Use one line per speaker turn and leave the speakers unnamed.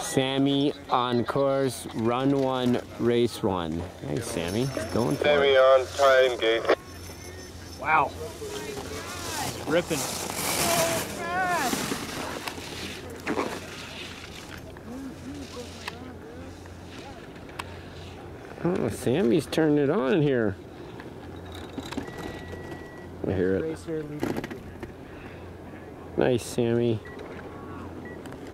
Sammy on course, run one, race one. Hey, Sammy. He's Going for
Sammy
it.
on time gate.
Wow. It's ripping.
Oh, Sammy's turning it on here. I hear it. Nice, Sammy.